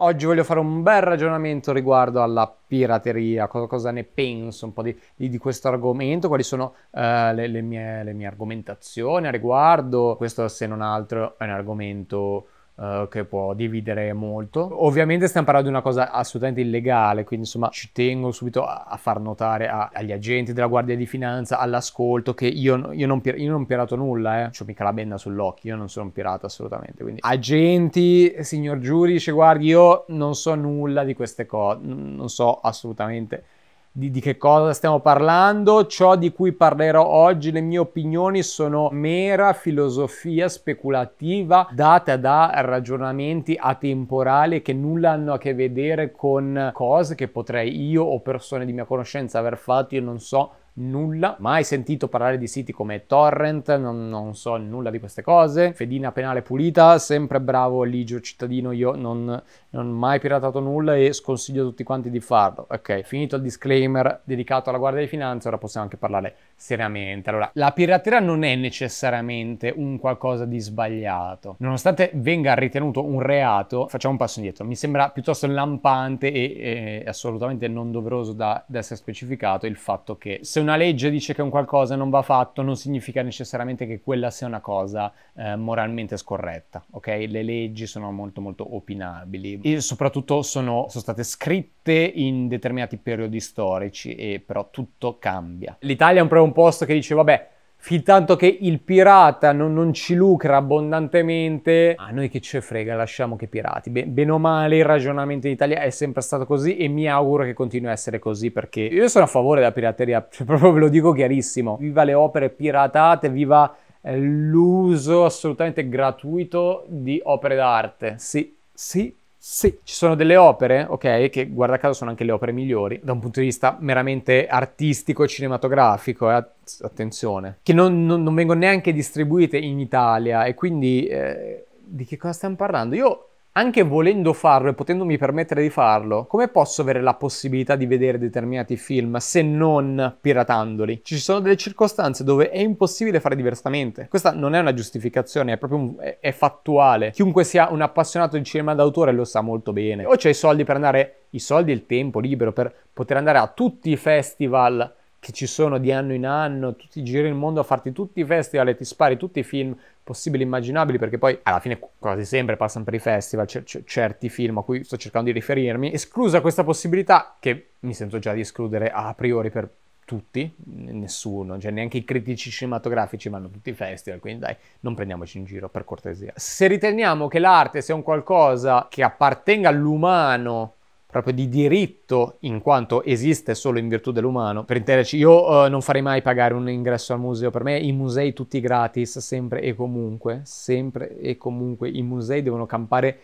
Oggi voglio fare un bel ragionamento riguardo alla pirateria, cosa, ne penso un po' di, di, di questo argomento, quali sono uh, le, le, mie, le, mie, argomentazioni a riguardo. Questo, se non altro, è un argomento Uh, che può dividere molto. Ovviamente stiamo parlando di una cosa assolutamente illegale, quindi insomma ci tengo subito a, a far notare a, agli agenti della Guardia di Finanza, all'ascolto, che io, io, non, io non pirato nulla, eh. C'ho mica la benda sull'occhio, io non sono un pirata assolutamente. Quindi agenti, signor giudice, guardi, io non so nulla di queste cose, non so assolutamente di, di, che cosa stiamo parlando. Ciò di cui parlerò oggi, le mie opinioni, sono mera filosofia speculativa data da ragionamenti atemporali che nulla hanno a che vedere con cose che potrei io o persone di mia conoscenza aver fatto. Io non so nulla, mai sentito parlare di siti come Torrent, non, non, so nulla di queste cose, fedina penale pulita, sempre bravo ligio cittadino, io non, non ho mai piratato nulla e sconsiglio a tutti quanti di farlo. Ok, finito il disclaimer dedicato alla Guardia di Finanza, ora possiamo anche parlare seriamente. Allora, la pirateria non è necessariamente un qualcosa di sbagliato, nonostante venga ritenuto un reato, facciamo un passo indietro, mi sembra piuttosto lampante e, e assolutamente non doveroso da, da essere specificato il fatto che se un una legge dice che un qualcosa non va fatto, non significa necessariamente che quella sia una cosa eh, moralmente scorretta, ok? Le leggi sono molto molto opinabili e soprattutto sono, sono state scritte in determinati periodi storici e però tutto cambia. L'Italia è un po' un posto che dice, vabbè, fin tanto che il pirata non, non, ci lucra abbondantemente, a noi che ce frega, lasciamo che pirati. Be- bene o male, il ragionamento in Italia è sempre stato così e mi auguro che continui a essere così perché io sono a favore della pirateria, cioè, proprio ve lo dico chiarissimo. Viva le opere piratate, viva eh, l'uso assolutamente gratuito di opere d'arte. Sì, sì, sì, ci sono delle opere, ok, che guarda caso sono anche le opere migliori da un punto di vista meramente artistico e cinematografico, eh, attenzione, che non, non, non, vengono neanche distribuite in Italia e quindi eh, di che cosa stiamo parlando? Io anche volendo farlo e potendomi permettere di farlo, come posso avere la possibilità di vedere determinati film se non piratandoli? Ci sono delle circostanze dove è impossibile fare diversamente. Questa non è una giustificazione, è proprio un, è, è fattuale. Chiunque sia un appassionato di cinema d'autore lo sa molto bene. O c'è i soldi per andare, i soldi e il tempo libero per poter andare a tutti i festival che ci sono di anno in anno, tutti giri il mondo a farti tutti i festival e ti spari tutti i film possibili e immaginabili, perché poi alla fine quasi sempre passano per i festival c- c- certi film a cui sto cercando di riferirmi. Esclusa questa possibilità, che mi sento già di escludere a priori per tutti, nessuno, cioè neanche i critici cinematografici vanno tutti i festival, quindi dai, non prendiamoci in giro per cortesia. Se riteniamo che l'arte sia un qualcosa che appartenga all'umano proprio di diritto in quanto esiste solo in virtù dell'umano. Per intenderci, io uh, non farei mai pagare un ingresso al museo, per me i musei tutti gratis, sempre e comunque, sempre e comunque i musei devono campare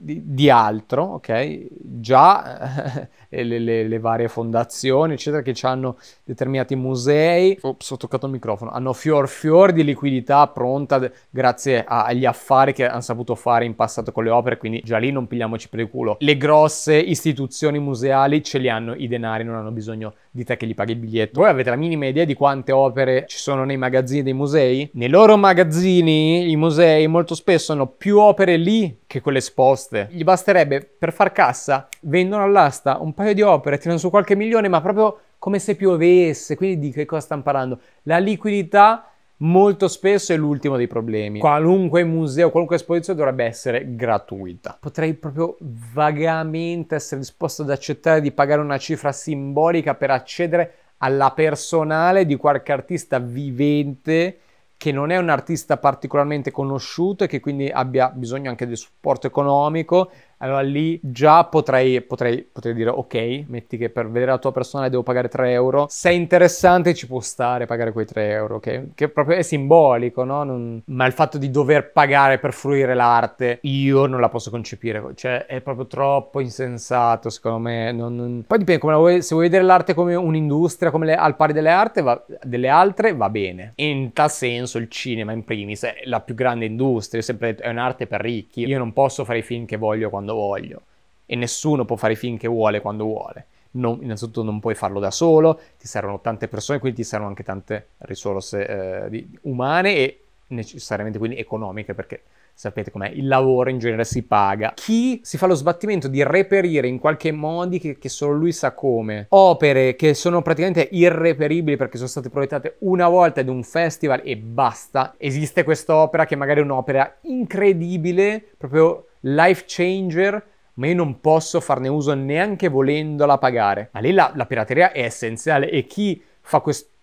di, di altro, ok? Già le, le, le, varie fondazioni, eccetera, che hanno determinati musei, ops, ho toccato il microfono, hanno fior fior di liquidità pronta grazie a, agli affari che hanno saputo fare in passato con le opere, quindi già lì non pigliamoci per il culo. Le grosse istituzioni museali ce li hanno i denari, non hanno bisogno di te che gli paghi il biglietto. Voi avete la minima idea di quante opere ci sono nei magazzini dei musei? Nei loro magazzini, i musei molto spesso hanno più opere lì che quelle esposte. Gli basterebbe per far cassa, vendono all'asta un paio di opere, tirano su qualche milione, ma proprio come se piovesse. Quindi di che cosa stanno parlando? La liquidità molto spesso è l'ultimo dei problemi. Qualunque museo, qualunque esposizione dovrebbe essere gratuita. Potrei proprio vagamente essere disposto ad accettare di pagare una cifra simbolica per accedere alla personale di qualche artista vivente che non è un artista particolarmente conosciuto e che quindi abbia bisogno anche del supporto economico allora lì già potrei, potrei, potrei, dire ok, metti che per vedere la tua persona devo pagare 3 euro, se è interessante ci può stare pagare quei 3 euro, ok? Che proprio è simbolico, no? Non... Ma il fatto di dover pagare per fruire l'arte, io non la posso concepire, cioè è proprio troppo insensato secondo me. Non, non... Poi dipende, vuoi, se vuoi vedere l'arte come un'industria, come le, al pari delle, arte, va, delle altre, va bene. In tal senso il cinema in primis è la più grande industria, sempre è un'arte per ricchi, io non posso fare i film che voglio quando quando voglio e nessuno può fare i film che vuole quando vuole. Non, innanzitutto non puoi farlo da solo, ti servono tante persone, quindi ti servono anche tante risorse eh, umane e necessariamente quindi economiche, perché sapete com'è, il lavoro in genere si paga. Chi si fa lo sbattimento di reperire in qualche modo che, che, solo lui sa come, opere che sono praticamente irreperibili perché sono state proiettate una volta ad un festival e basta, esiste quest'opera che magari è un'opera incredibile, proprio life changer, ma io non posso farne uso neanche volendola pagare. Ma lì la, la pirateria è essenziale e chi fa questo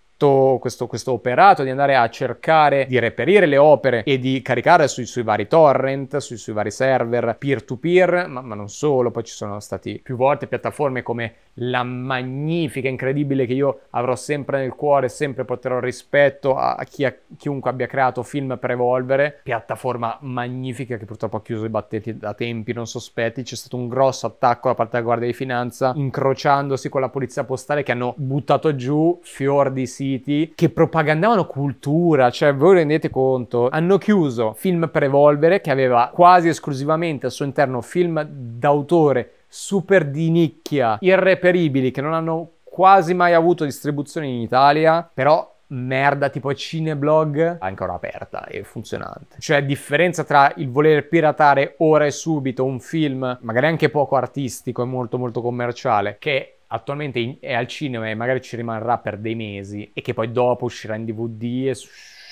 questo, questo, operato di andare a cercare di reperire le opere e di caricare sui, sui vari torrent, sui, sui vari server peer-to-peer, ma, ma, non solo, poi ci sono stati più volte piattaforme come la magnifica, incredibile che io avrò sempre nel cuore, sempre porterò rispetto a, chi a, chiunque abbia creato film per evolvere, piattaforma magnifica che purtroppo ha chiuso i battenti da tempi non sospetti, c'è stato un grosso attacco da parte della Guardia di Finanza, incrociandosi con la polizia postale che hanno buttato giù fior di siti che propagandavano cultura, cioè voi rendete conto, hanno chiuso Film per Evolvere che aveva quasi esclusivamente al suo interno film d'autore super di nicchia, irreperibili, che non hanno quasi mai avuto distribuzione in Italia, però merda tipo Cineblog ancora aperta e funzionante. Cioè differenza tra il voler piratare ora e subito un film, magari anche poco artistico e molto molto commerciale, che attualmente è al cinema e magari ci rimarrà per dei mesi e che poi dopo uscirà in DVD e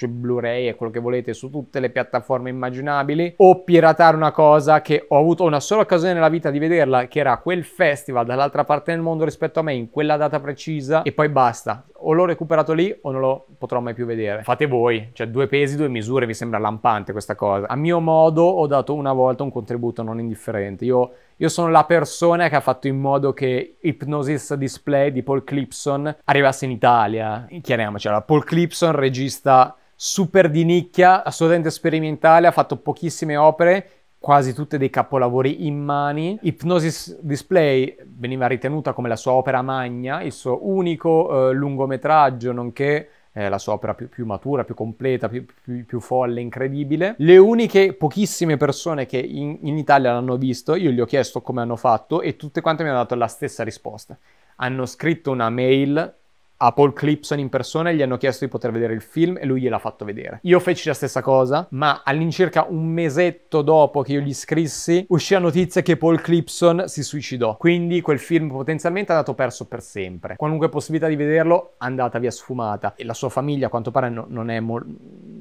Blu-ray e quello che volete su tutte le piattaforme immaginabili o piratare una cosa che ho avuto una sola occasione nella vita di vederla che era quel festival dall'altra parte del mondo rispetto a me in quella data precisa e poi basta o l'ho recuperato lì o non lo potrò mai più vedere. Fate voi cioè due pesi due misure vi sembra lampante questa cosa. A mio modo ho dato una volta un contributo non indifferente. Io io sono la persona che ha fatto in modo che Hypnosis Display di Paul Clipson arrivasse in Italia. Chiariamoci, allora, Paul Clipson, regista super di nicchia, assolutamente sperimentale, ha fatto pochissime opere, quasi tutte dei capolavori in mani. Hypnosis Display veniva ritenuta come la sua opera magna, il suo unico eh, lungometraggio, nonché eh, la sua opera più, più matura, più completa, più, più, più, folle, incredibile. Le uniche pochissime persone che in, in Italia l'hanno visto, io gli ho chiesto come hanno fatto e tutte quante mi hanno dato la stessa risposta. Hanno scritto una mail a Paul Clipson in persona e gli hanno chiesto di poter vedere il film e lui gliel'ha fatto vedere. Io feci la stessa cosa, ma all'incirca un mesetto dopo che io gli scrissi, uscì la notizia che Paul Clipson si suicidò. Quindi quel film potenzialmente è andato perso per sempre. Qualunque possibilità di vederlo è andata via sfumata. E la sua famiglia, a quanto pare, no, non è mo-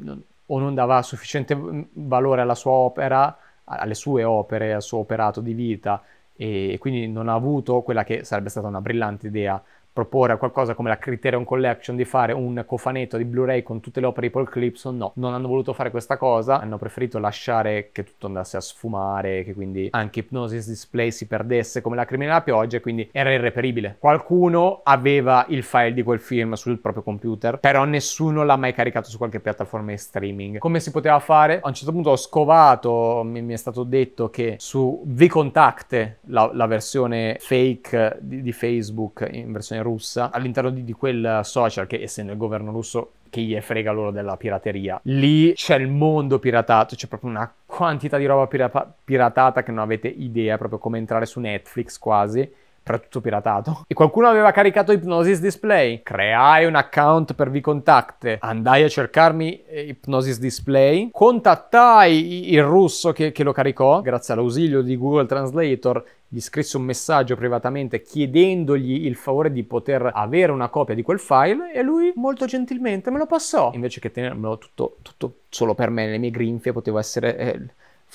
non, o non dava sufficiente valore alla sua opera, alle sue opere, al suo operato di vita e quindi non ha avuto quella che sarebbe stata una brillante idea proporre qualcosa come la Criterion Collection di fare un cofanetto di Blu-ray con tutte le opere di Paul Clipson, no, non hanno voluto fare questa cosa, hanno preferito lasciare che tutto andasse a sfumare, che quindi anche Hypnosis Display si perdesse come la criminale a pioggia e quindi era irreperibile. Qualcuno aveva il file di quel film sul proprio computer, però nessuno l'ha mai caricato su qualche piattaforma di streaming. Come si poteva fare? A un certo punto ho scovato, mi, mi è stato detto che su VKontakte, la, la versione fake di, di Facebook in versione russa all'interno di, di quel social che essendo il governo russo che gli frega loro della pirateria. Lì c'è il mondo piratato, c'è proprio una quantità di roba pirata- piratata che non avete idea, proprio come entrare su Netflix quasi però tutto piratato. E qualcuno aveva caricato Hypnosis Display. Creai un account per VKontakte. Andai a cercarmi eh, Hypnosis Display. Contattai il russo che, che lo caricò, grazie all'ausilio di Google Translator gli scrisse un messaggio privatamente chiedendogli il favore di poter avere una copia di quel file e lui molto gentilmente me lo passò. Invece che tenermelo tutto, tutto solo per me, nelle mie grinfie, potevo essere eh,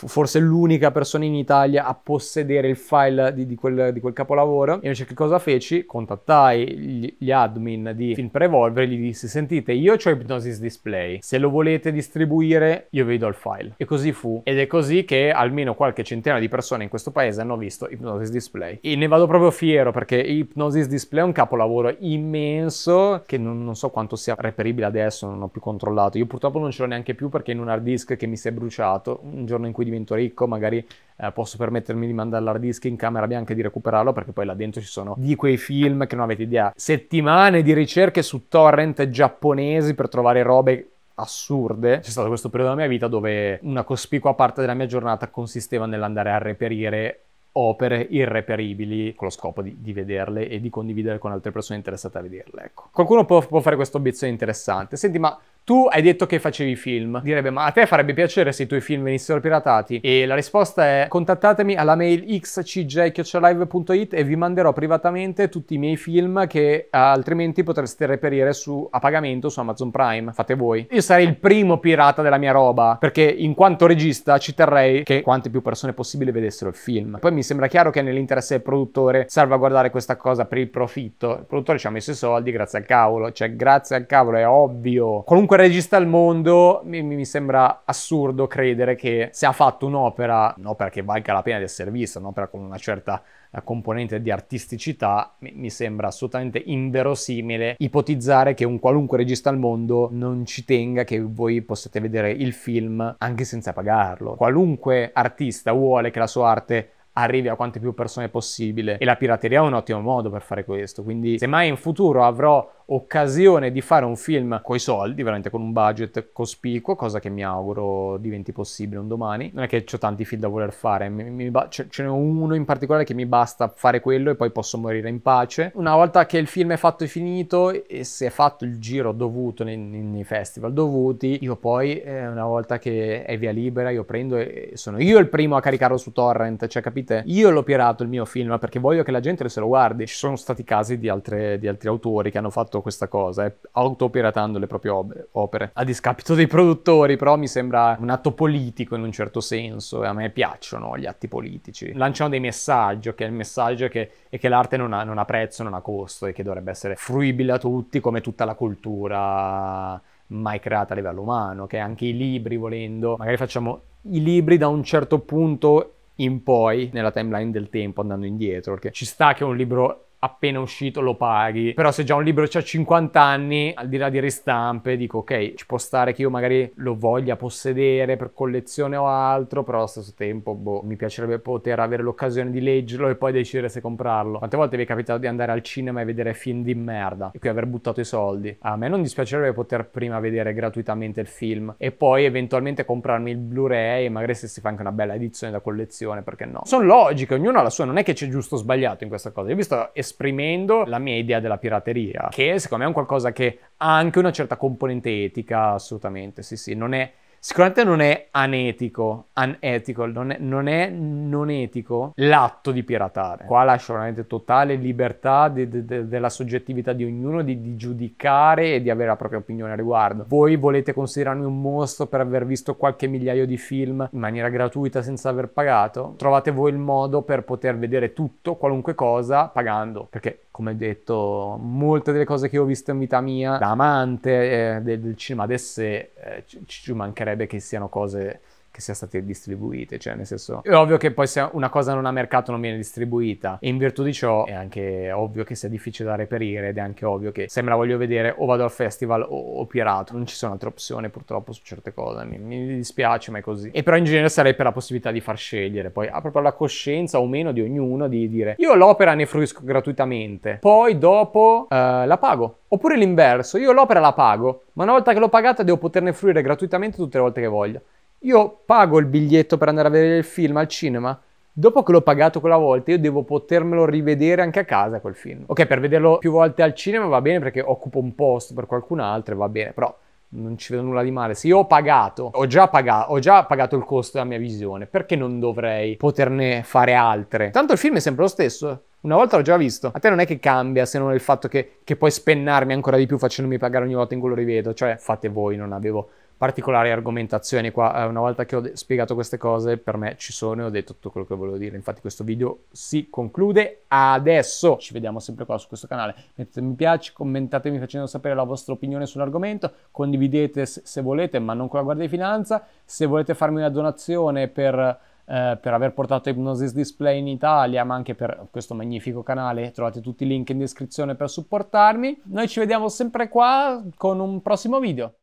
forse l'unica persona in Italia a possedere il file di, di, quel, di, quel, capolavoro. E invece che cosa feci? Contattai gli, gli admin di Film per Evolver e gli dissi sentite io ho Hypnosis Display, se lo volete distribuire io vi do il file. E così fu. Ed è così che almeno qualche centinaio di persone in questo paese hanno visto Hypnosis Display. E ne vado proprio fiero perché Hypnosis Display è un capolavoro immenso che non, non so quanto sia reperibile adesso, non ho più controllato. Io purtroppo non ce l'ho neanche più perché in un hard disk che mi si è bruciato un giorno in cui divento ricco, magari eh, posso permettermi di mandare l'hard disk in camera bianca e di recuperarlo perché poi là dentro ci sono di quei film che non avete idea. Settimane di ricerche su torrent giapponesi per trovare robe assurde. C'è stato questo periodo della mia vita dove una cospicua parte della mia giornata consisteva nell'andare a reperire opere irreperibili con lo scopo di, di, vederle e di condividere con altre persone interessate a vederle. Ecco. Qualcuno può, può fare questa obiezione interessante. Senti, ma tu hai detto che facevi film. Direbbe, ma a te farebbe piacere se i tuoi film venissero piratati? E la risposta è, contattatemi alla mail xcj.live.it e vi manderò privatamente tutti i miei film che altrimenti potreste reperire su, a pagamento su Amazon Prime. Fate voi. Io sarei il primo pirata della mia roba, perché in quanto regista ci terrei che quante più persone possibile vedessero il film. Poi mi sembra chiaro che nell'interesse del produttore salvaguardare questa cosa per il profitto. Il produttore ci ha messo i soldi grazie al cavolo, cioè grazie al cavolo, è ovvio. Qualunque regista al mondo mi, mi sembra assurdo credere che se ha fatto un'opera, un'opera che valga la pena di essere vista, un'opera con una certa componente di artisticità, mi sembra assolutamente inverosimile ipotizzare che un qualunque regista al mondo non ci tenga che voi possiate vedere il film anche senza pagarlo. Qualunque artista vuole che la sua arte arrivi a quante più persone possibile e la pirateria è un ottimo modo per fare questo. Quindi se mai in futuro avrò occasione di fare un film coi soldi, veramente con un budget cospicuo, cosa che mi auguro diventi possibile un domani. Non è che ho tanti film da voler fare, mi, mi ce, ce n'è uno in particolare che mi basta fare quello e poi posso morire in pace. Una volta che il film è fatto e finito e si è fatto il giro dovuto nei, nei festival dovuti, io poi eh, una volta che è via libera io prendo e sono io il primo a caricarlo su torrent, cioè capite? Io l'ho pirato il mio film perché voglio che la gente se lo guardi. Ci sono stati casi di, altre, di altri autori che hanno fatto fatto questa cosa, eh, autopiratando le proprie op- opere. A discapito dei produttori, però mi sembra un atto politico in un certo senso e a me piacciono gli atti politici. Lanciano dei messaggi, che il messaggio è che, è che l'arte non ha, non ha prezzo, non ha costo e che dovrebbe essere fruibile a tutti come tutta la cultura mai creata a livello umano, che anche i libri volendo, magari facciamo i libri da un certo punto in poi nella timeline del tempo andando indietro, perché ci sta che un libro appena uscito lo paghi. Però se già un libro ha 50 anni, al di là di ristampe, dico ok, ci può stare che io magari lo voglia possedere per collezione o altro, però allo stesso tempo, boh, mi piacerebbe poter avere l'occasione di leggerlo e poi decidere se comprarlo. Quante volte vi è capitato di andare al cinema e vedere film di merda e qui aver buttato i soldi? A me non dispiacerebbe poter prima vedere gratuitamente il film e poi eventualmente comprarmi il Blu-ray e magari se si fa anche una bella edizione da collezione, perché no? Sono logiche, ognuno ha la sua, non è che c'è giusto o sbagliato in questa cosa. Io ho visto esprimendo la idea della pirateria, che secondo me è un qualcosa che ha anche una certa componente etica, assolutamente, sì sì, non è Sicuramente non è anetico, unethical, non è, non è non etico l'atto di piratare. Qua lascio veramente totale libertà de, de, de, della soggettività di ognuno di, di, giudicare e di avere la propria opinione a riguardo. Voi volete considerarmi un mostro per aver visto qualche migliaio di film in maniera gratuita senza aver pagato? Trovate voi il modo per poter vedere tutto, qualunque cosa, pagando. Perché come detto, molte delle cose che ho visto in vita mia, da amante eh, del, del, cinema adesso, eh, ci, ci mancherebbe che siano cose che siano state distribuite, cioè nel senso è ovvio che poi se una cosa non ha mercato non viene distribuita e in virtù di ciò è anche ovvio che sia difficile da reperire ed è anche ovvio che se me la voglio vedere o vado al festival o, o pirato, non ci sono altre opzioni purtroppo su certe cose, mi, mi, dispiace ma è così. E però in genere sarei per la possibilità di far scegliere, poi ha proprio la coscienza o meno di ognuno di dire io l'opera ne fruisco gratuitamente, poi dopo eh, la pago. Oppure l'inverso, io l'opera la pago, ma una volta che l'ho pagata devo poterne fruire gratuitamente tutte le volte che voglio. Io pago il biglietto per andare a vedere il film al cinema. Dopo che l'ho pagato quella volta, io devo potermelo rivedere anche a casa quel film. Ok, per vederlo più volte al cinema va bene perché occupo un posto per qualcun altro e va bene, però non ci vedo nulla di male. Se io ho pagato, ho già pagato, ho già pagato il costo della mia visione, perché non dovrei poterne fare altre? Tanto il film è sempre lo stesso. Una volta l'ho già visto. A te non è che cambia se non il fatto che, che puoi spennarmi ancora di più facendomi pagare ogni volta in cui lo rivedo. Cioè, fate voi, non avevo particolari argomentazioni qua. Eh, una volta che ho spiegato queste cose, per me ci sono e ho detto tutto quello che volevo dire. Infatti, questo video si conclude adesso. Ci vediamo sempre qua su questo canale. Mettete mi piace, commentatemi facendo sapere la vostra opinione sull'argomento, condividete se volete, ma non con la Guardia di Finanza. Se volete farmi una donazione per eh, per aver portato Hypnosis Display in Italia, ma anche per questo magnifico canale. Trovate tutti i link in descrizione per supportarmi. Noi ci vediamo sempre qua con un prossimo video.